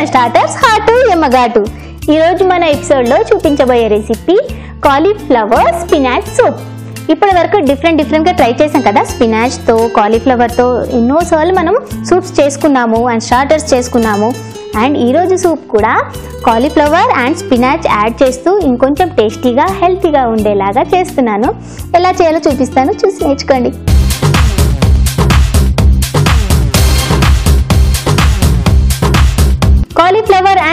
And starters hot ఎమ్మగాటు ఈరోజు మన ఎపిసోడ్లో చూపించబోయే రెసిపీ కాలీఫ్లవర్ స్పినాచ్ సూప్ ఇప్పటి వరకు డిఫరెంట్ డిఫరెంట్గా ట్రై చేసాం కదా స్పినాచ్తో కాలీఫ్లవర్తో ఎన్నోసార్లు మనం సూప్స్ చేసుకున్నాము అండ్ స్టార్టర్స్ చేసుకున్నాము. అండ్ ఈరోజు సూప్ కూడా కాలీఫ్లవర్ అండ్ స్పినాచ్ యాడ్ చేస్తూ ఇంకొంచెం టేస్టీగా హెల్తీగా ఉండేలాగా చేస్తున్నాను. ఎలా చేయాలో చూపిస్తాను. చూసి నేర్చుకోండి.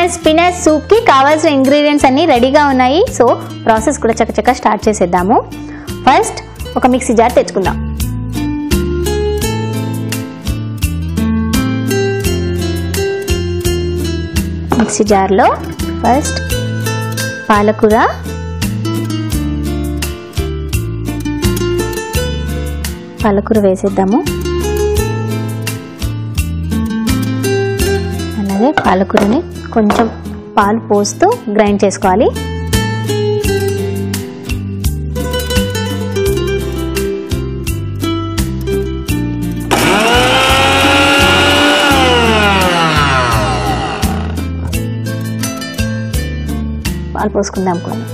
కాలీఫ్లవర్ అండ్ సూప్కి కావాల్సిన ఇంగ్రీడియంట్స్ అన్నీ రెడీగా ఉన్నాయి. సో ప్రాసెస్ కూడా చక్కచక్క స్టార్ట్ చేసేద్దాము. ఫస్ట్ ఒక మిక్సీ జార్ తెచ్చుకుందాం. మిక్సీ జార్లో ఫస్ట్ పాలకూర పాలకూర వేసేద్దాము. అలాగే పాలకూరని కొంచెం పాలు పోస్తూ గ్రైండ్ చేసుకోవాలి. పాలు పోసుకుందాం కొన్ని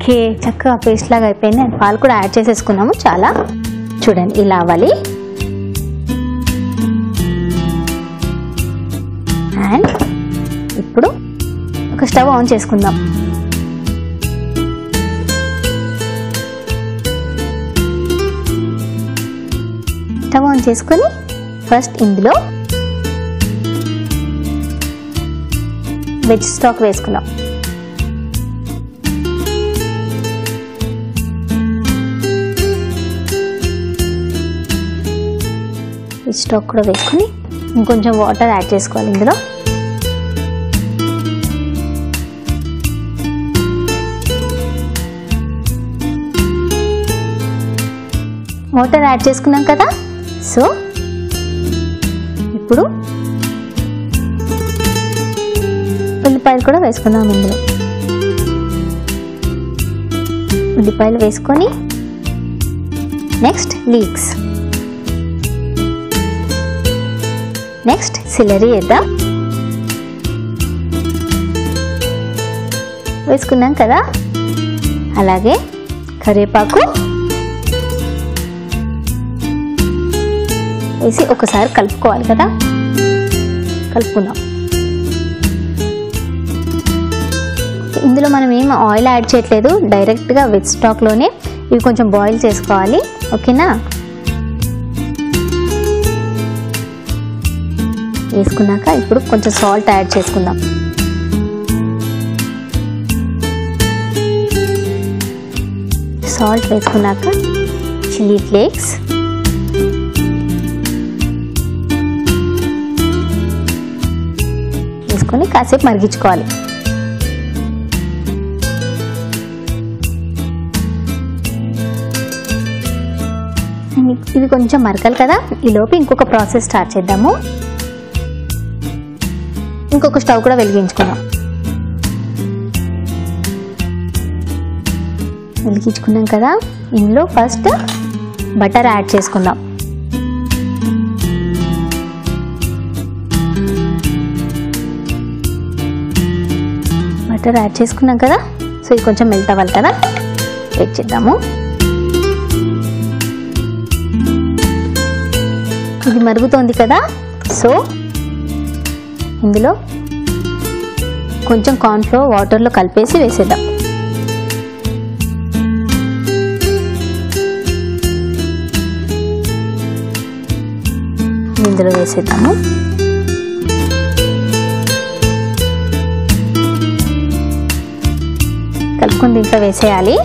ఓకే చక్కగా పేస్ట్ లాగా అయిపోయింది. అండ్ పాలు కూడా యాడ్ చేసేసుకున్నాము చాలా. చూడండి ఇలా అవ్వాలి. అండ్ ఇప్పుడు ఒక స్టవ్ ఆన్ చేసుకుందాం. స్టవ్ ఆన్ చేసుకొని ఫస్ట్ ఇందులో వెజ్ స్టాక్ వేసుకుందాం. ఈ స్టాక్ కూడా వేసుకొని ఇంకొంచెం వాటర్ యాడ్ చేసుకోవాలి ఇందులో. వాటర్ యాడ్ చేసుకున్నాం కదా? సో ఇప్పుడు ఉల్లిపాయలు కూడా వేసుకుందాం ఇందులో. ఉల్లిపాయలు వేసుకొని నెక్స్ట్ లీక్స్ నెక్స్ట్ సిలరీ వేద్దాం. వేసుకున్నాం కదా? అలాగే కరివేపాకు వేసి ఒకసారి కలుపుకోవాలి కదా? కలుపుకుందాం. ఇందులో మనం ఏం ఆయిల్ యాడ్ చేయట్లేదు డైరెక్ట్గా వెజ్ స్టాక్లోనే ఇవి కొంచెం బాయిల్ చేసుకోవాలి. ఓకేనా? వేసుకున్నాక ఇప్పుడు కొంచెం సాల్ట్ యాడ్ చేసుకుందాం. సాల్ట్ వేసుకున్నాక చిల్లీ ఫ్లేక్స్ వేసుకొని కాసేపు మరిగించుకోవాలి. ఇవి కొంచెం మరకలు కదా ఈలోపు ఇంకొక ప్రాసెస్ స్టార్ట్ చేద్దాము. ఇంకొక స్టవ్ కూడా వెలిగించుకున్నాం వెలిగించుకున్నాం కదా? ఇందులో ఫస్ట్ బటర్ యాడ్ చేసుకుందాం. బటర్ యాడ్ చేసుకున్నాం కదా? సో ఇది కొంచెం మెల్ట్ అవ్వాలి కదా? వెయిట్ చేద్దాము. ఇది మరుగుతోంది కదా? సో ఇందులో కొంచెం కార్న్ఫ్లోర్ వాటర్లో కలిపేసి వేసేద్దాం. ఇందులో వేసేద్దాము. కలుపుకుని దీంట్లో వేసేయాలి.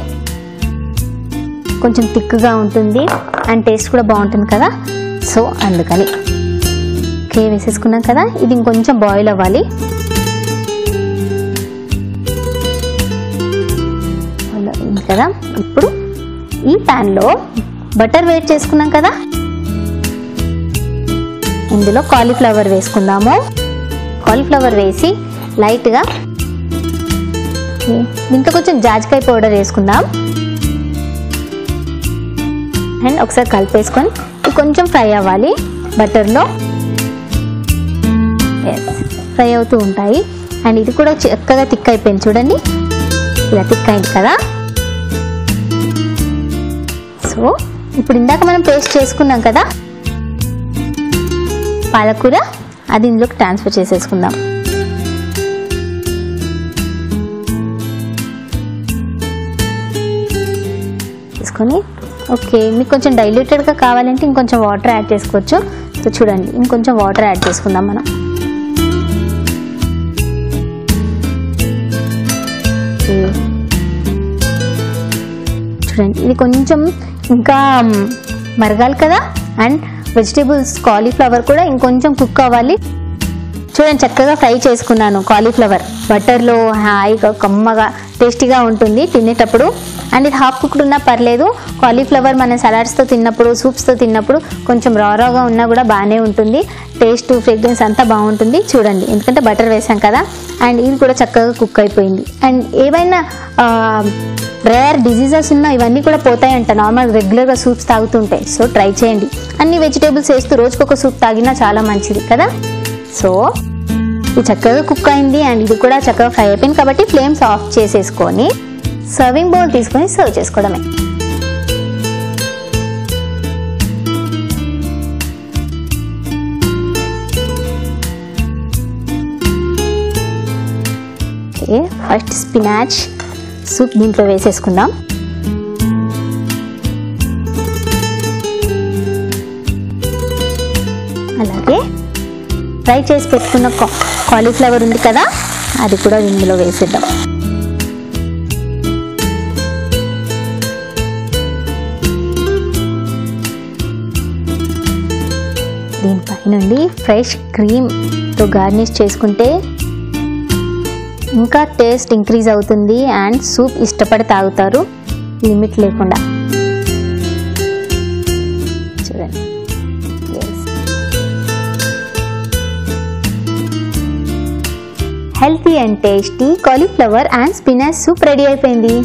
కొంచెం థిక్గా ఉంటుంది అండ్ టేస్ట్ కూడా బాగుంటుంది కదా. సో అందుకని ఓకే వేసేసుకున్నాం కదా. ఇది ఇంకొంచెం బాయిల్ అవ్వాలి. కదా. ఇప్పుడు ఈ ప్యాన్లో బటర్ వేట్ చేసుకున్నాం కదా. ఇందులో కాలీఫ్లవర్ వేసుకుందాము. కాలీఫ్లవర్ వేసి లైట్గా ఇంకా కొంచెం జాజికాయ పౌడర్ వేసుకుందాం. అండ్ ఒకసారి కలిపేసుకొని కొంచెం ఫ్రై అవ్వాలి. బటర్లో ఫ్రై అవుతూ ఉంటాయి. అండ్ ఇది కూడా చక్కగా థిక్ అయిపోయింది. చూడండి. ఇలా థిక్ అయింది కదా. సో ఇప్పుడు ఇందాక మనం పేస్ట్ చేసుకున్నాం కదా. పాలకూర అది ఇందులోకి ట్రాన్స్ఫర్ చేసేసుకుందాం. తీసుకొని ఓకే మీకు కొంచెం డైల్యూటెడ్గా కావాలంటే ఇంకొంచెం వాటర్ యాడ్ చేసుకోవచ్చు. సో చూడండి ఇంకొంచెం వాటర్ యాడ్ చేసుకుందాం మనం. ఓకే. చూడండి ఇది కొంచెం ఇంకా మరగాలి కదా? అండ్ వెజిటేబుల్స్ కాలీఫ్లవర్ కూడా ఇంకొంచెం కుక్ అవ్వాలి చూడండి చక్కగా ఫ్రై చేసుకున్నాను కాలీఫ్లవర్. బటర్లో హాయిగా కమ్మగా టేస్టీగా ఉంటుంది. తినేటప్పుడు అండ్ ఇది హాఫ్ కుక్డ్ ఉన్నా పర్లేదు. కాలీఫ్లవర్ మన సలాడ్స్తో తిన్నప్పుడు సూప్స్తో తిన్నప్పుడు కొంచెం రారాగా ఉన్నా కూడా బాగానే ఉంటుంది. టేస్ట్ ఫ్రేగ్రెన్స్ అంతా బాగుంటుంది. చూడండి ఎందుకంటే బటర్ వేసాం కదా. అండ్ ఇది కూడా చక్కగా కుక్ అయిపోయింది. అండ్ ఏవైనా రేర్ డిజీజెస్ ఉన్నా ఇవన్నీ కూడా పోతాయంట. నార్మల్ రెగ్యులర్గా సూప్స్ తాగుతుంటే. సో ట్రై చేయండి. అన్ని వెజిటేబుల్స్ వేస్తూ రోజుకొక సూప్ తాగినా చాలా మంచిది కదా? సో ఇది చక్కగా కుక్ అయింది. అండ్ ఇది కూడా చక్కగా ఫ్రై అయిపోయింది కాబట్టి ఫ్లేమ్స్ ఆఫ్ చేసేసుకొని సర్వింగ్ బౌల్ తీసుకొని సర్వ్ చేసుకోవడమే. ఓకే ఫస్ట్ స్పినాచ్ సూప్ దీంట్లో వేసేసుకుందాం. అలాగే ఫ్రై చేసి పెట్టుకున్న కాలీఫ్లవర్ ఉంది కదా అది కూడా ఇందులో వేసేద్దాం. నుండి ఫ్రెష్ క్రీమ్తో గార్నిష్ చేసుకుంటే ఇంకా టేస్ట్ ఇంక్రీజ్ అవుతుంది అండ్ సూప్ ఇష్టపడి తాగుతారు. లిమిట్ లేకుండా. చూడండి. Healthy and tasty cauliflower and spinach soup ready అయిపోయింది.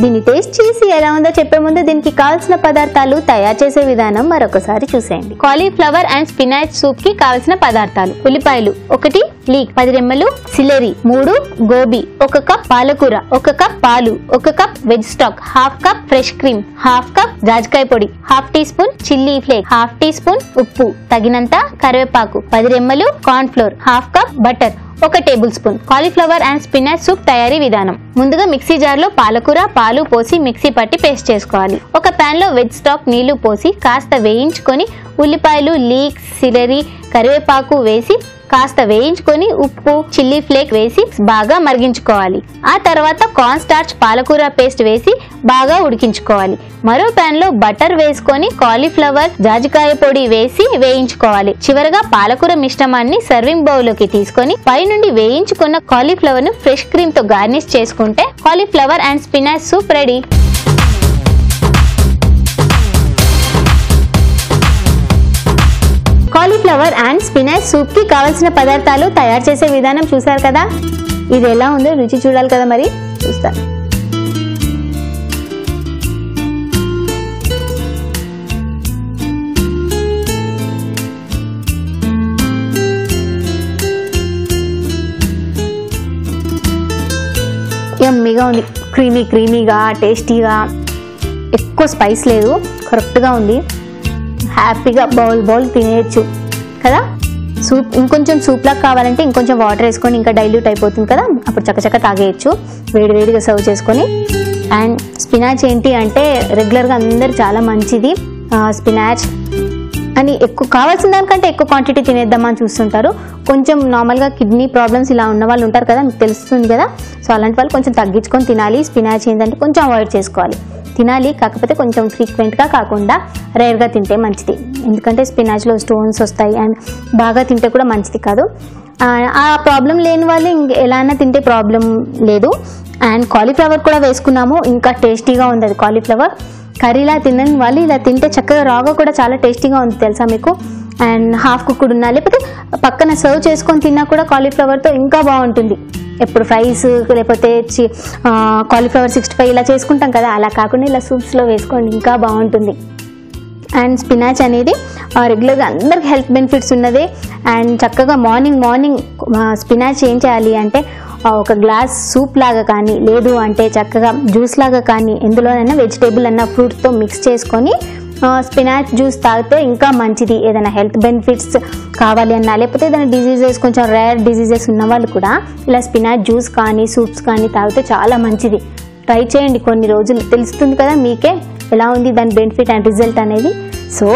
దీన్ని టేస్ట్ చేసి ఎలా ఉందో చెప్పే ముందు దీనికి కావాల్సిన పదార్థాలు తయారు చేసే విధానం మరొకసారి చూసేయండి. కాలీఫ్లవర్ అండ్ స్పినాచ్ సూప్కి కావాల్సిన పదార్థాలు ఉల్లిపాయలు ఒకటి లీక్ పది రెమ్మలు సిలరీ మూడు గోబీ ఒక కప్ పాలకూర ఒక కప్ పాలు ఒక cup veg stock half cup fresh cream half cup జాజికాయ పొడి half teaspoon chilli flake half teaspoon ఉప్పు తగినంత కరివేపాకు పది రెమ్మలు corn flour half cup butter ఒక tablespoon cauliflower and spinach soup తయారీ విధానం. ముందుగా మిక్సీ జార్లో పాలకూర పాలు పోసి మిక్సీ పట్టి పేస్ట్ చేసుకోవాలి. ఒక ప్యాన్లో లో వెజ్ స్టాక్ నీళ్ళు పోసి కాస్త వేయించుకొని ఉల్లిపాయలు లీక్ సిలరీ కరివేపాకు వేసి కాస్త వేయించుకొని ఉప్పు చిల్లీ ఫ్లేక్ వేసి బాగా మరిగించుకోవాలి. ఆ తర్వాత కార్న్ స్టార్చ్ పాలకూర పేస్ట్ వేసి బాగా ఉడికించుకోవాలి. మరో ప్యాన్లో బటర్ వేసుకొని కాలీఫ్లవర్ జాజికాయ పొడి వేసి వేయించుకోవాలి. చివరగా పాలకూర మిశ్రమాన్ని సర్వింగ్ బౌల్లోకి తీసుకొని పై నుండి వేయించుకున్న కాలీఫ్లవర్ను ఫ్రెష్ క్రీమ్తో గార్నిష్ చేసుకుంటే cauliflower and spinach soup ready cauliflower and spinach సూప్కి కావాల్సిన పదార్థాలు తయారు చేసే విధానం చూసారు కదా? ఇది ఎలా ఉందో రుచి చూడాలి కదా మరి? చూస్తా. ఎమ్మిగా ఉంది. క్రీమీ క్రీమీగా టేస్టీగా. ఎక్కువ స్పైస్ లేదు. కరెక్ట్గా ఉంది. హ్యాపీగా బౌల్ బౌల్ తినేయచ్చు కదా? సూప్ ఇంకొంచెం సూప్లా కావాలంటే ఇంకొంచెం వాటర్ వేసుకొని ఇంకా డైల్యూట్ అయిపోతుంది కదా? అప్పుడు చక్కచక్క తాగేయచ్చు వేడి వేడిగా సర్వ్ చేసుకొని. అండ్ స్పినాచ్ ఏంటి అంటే రెగ్యులర్గా అందరు చాలా మంచిది. స్పినాచ్ అని ఎక్కువ కావాల్సిన దానికంటే ఎక్కువ క్వాంటిటీ తినేద్దామని చూస్తుంటారు. కొంచెం నార్మల్గా కిడ్నీ ప్రాబ్లమ్స్ ఇలా ఉన్న వాళ్ళు ఉంటారు కదా మీకు తెలుస్తుంది కదా? సో అలాంటి వాళ్ళు కొంచెం తగ్గించుకొని తినాలి. స్పినాచ్ ఏంటంటే కొంచెం అవాయిడ్ చేసుకోవాలి. తినాలి కాకపోతే కొంచెం ఫ్రీక్వెంట్గా కాకుండా రేర్గా తింటే మంచిది. ఎందుకంటే స్పినాచ్లో స్టోన్స్ వస్తాయి అండ్ బాగా తింటే కూడా మంచిది కాదు. ఆ, ప్రాబ్లం లేని వాళ్ళు ఇంక ఎలా అయినా తింటే ప్రాబ్లం లేదు. అండ్ కాలీఫ్లవర్ కూడా వేసుకున్నాము ఇంకా టేస్టీగా ఉంది అది కాలీఫ్లవర్ కర్రీలా తినని వాళ్ళు ఇలా తింటే చక్కగా రాగా కూడా చాలా టేస్టీగా ఉంది తెలుసా మీకు? అండ్ హాఫ్ కుక్కుడు ఉన్నా లేకపోతే పక్కన సర్వ్ చేసుకొని తిన్నా కూడా కాలీఫ్లవర్తో ఇంకా బాగుంటుంది. ఎప్పుడు ఫ్రైస్ లేకపోతే కాలీఫ్లవర్ సిక్స్టీ ఫైవ్ ఇలా చేసుకుంటాం కదా అలా కాకుండా ఇలా సూప్స్లో వేసుకోండి ఇంకా బాగుంటుంది. అండ్ స్పినాచ్ అనేది రెగ్యులర్గా అందరికి హెల్త్ బెనిఫిట్స్ ఉన్నదే. అండ్ చక్కగా మార్నింగ్ మార్నింగ్ స్పినాచ్ ఏం చేయాలి అంటే ఒక గ్లాస్ సూప్ లాగా కానీ లేదు అంటే చక్కగా జ్యూస్ లాగా కానీ ఎందులోనైనా వెజిటేబుల్ అన్న ఫ్రూట్తో మిక్స్ చేసుకొని స్పినాచ్ జ్యూస్ తాగితే ఇంకా మంచిది. ఏదైనా హెల్త్ బెనిఫిట్స్ కావాలి అన్నా లేకపోతే ఏదైనా డిజీజెస్ కొంచెం రేర్ డిజీజెస్ ఉన్న వాళ్ళు కూడా ఇలా స్పినాచ్ జ్యూస్ కానీ సూప్స్ కానీ తాగితే చాలా మంచిది. ట్రై చేయండి కొన్ని రోజులు. తెలుస్తుంది కదా మీకే ఎలా ఉంది దాని బెనిఫిట్ అండ్ రిజల్ట్ అనేది. సో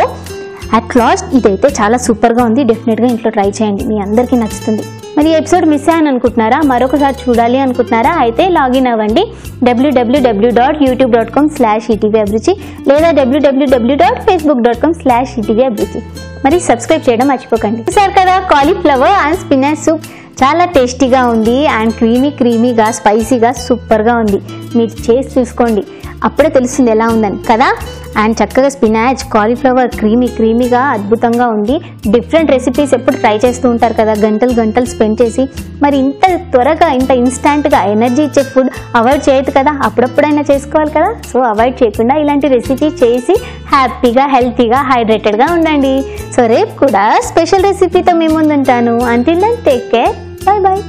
అట్ లాస్ట్ ఇదైతే చాలా సూపర్గా ఉంది. డెఫినెట్గా ఇంట్లో ట్రై చేయండి. మీ అందరికీ నచ్చుతుంది. మరి ఎపిసోడ్ మిస్ అయ్యాను అనుకుంటున్నారా? మరొకసారి చూడాలి అనుకుంటున్నారా? అయితే లాగిన్ అవ్వండి. W W W dot YouTube dot com slash ETV Abhiruchi లేదా W W W dot Facebook dot com slash ETV Abhiruchi మరి సబ్స్క్రైబ్ చేయడం మర్చిపోకండి. సార్ కదా? కాలీఫ్లవర్ అండ్ స్పినాచ్ సూప్ చాలా టేస్టీగా ఉంది అండ్ క్రీమీ క్రీమీగా స్పైసీగా సూపర్గా ఉంది. మీరు చేసి చూసుకోండి. అప్పుడే తెలుస్తుంది ఎలా ఉందని కదా? అండ్ చక్కగా స్పినాచ్ కాలీఫ్లవర్ క్రీమీ క్రీమీగా అద్భుతంగా ఉంది. డిఫరెంట్ రెసిపీస్ ఎప్పుడు ట్రై చేస్తూ ఉంటారు కదా గంటలు గంటలు స్పెండ్ చేసి. మరి ఇంత త్వరగా ఇంత ఇన్స్టాంట్గా ఎనర్జీ ఇచ్చే ఫుడ్ అవాయిడ్ చేయదు కదా అప్పుడప్పుడైనా చేసుకోవాలి కదా. సో అవాయిడ్ చేయకుండా ఇలాంటి రెసిపీ చేసి హ్యాపీగా హెల్తీగా హైడ్రేటెడ్గా ఉండండి. సో రేపు కూడా స్పెషల్ రెసిపీతో మేము ముందుంటాను. Until take care bye bye